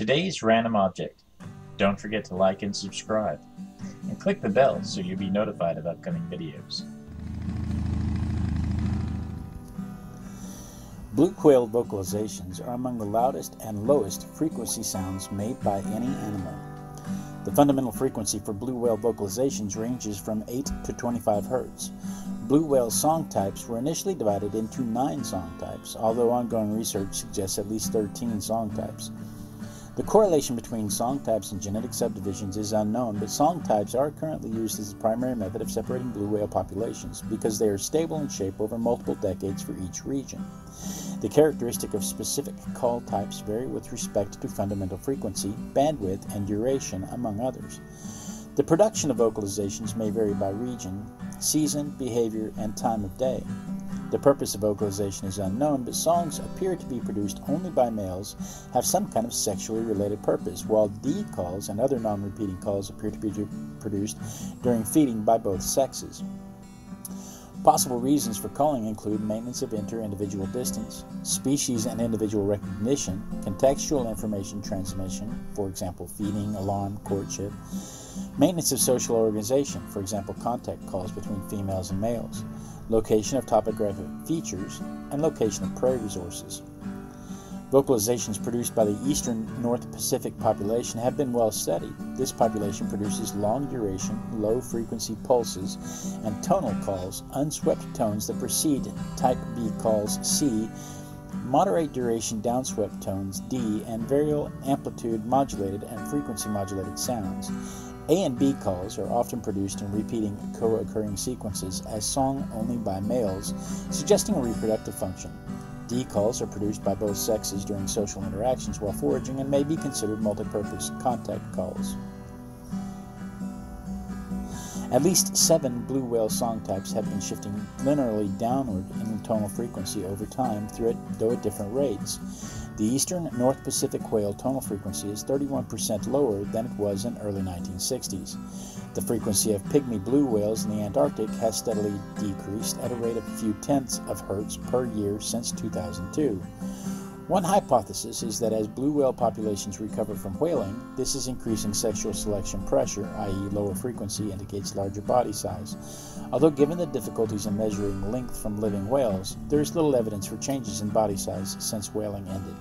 Today's random object. Don't forget to like and subscribe. And click the bell so you'll be notified of upcoming videos. Blue whale vocalizations are among the loudest and lowest frequency sounds made by any animal. The fundamental frequency for blue whale vocalizations ranges from 8 to 25 Hz. Blue whale song types were initially divided into 9 song types, although ongoing research suggests at least 13 song types. The correlation between song types and genetic subdivisions is unknown, but song types are currently used as the primary method of separating blue whale populations because they are stable in shape over multiple decades for each region. The characteristic of specific call types vary with respect to fundamental frequency, bandwidth, and duration, among others. The production of vocalizations may vary by region, season, behavior, and time of day. The purpose of vocalization is unknown, but songs appear to be produced only by males have some kind of sexually related purpose, while D calls and other non repeating calls appear to be produced during feeding by both sexes. Possible reasons for calling include maintenance of inter individual distance, species and individual recognition, contextual information transmission, for example, feeding, alarm, courtship, maintenance of social organization, for example, contact calls between females and males, location of topographic features, and location of prey resources. Vocalizations produced by the eastern North Pacific population have been well studied. This population produces long duration, low frequency pulses and tonal calls, upswept tones that precede type B calls C, moderate duration downswept tones D, and variable amplitude modulated and frequency modulated sounds. A and B calls are often produced in repeating co occurring sequences as sung only by males, suggesting a reproductive function. D calls are produced by both sexes during social interactions while foraging and may be considered multipurpose contact calls. At least seven blue whale song types have been shifting linearly downward in tonal frequency over time, though at different rates. The eastern North Pacific whale tonal frequency is 31% lower than it was in early 1960s. The frequency of pygmy blue whales in the Antarctic has steadily decreased at a rate of a few tenths of hertz per year since 2002. One hypothesis is that as blue whale populations recover from whaling, this is increasing sexual selection pressure, i.e., lower frequency indicates larger body size. Although, given the difficulties in measuring length from living whales, there is little evidence for changes in body size since whaling ended.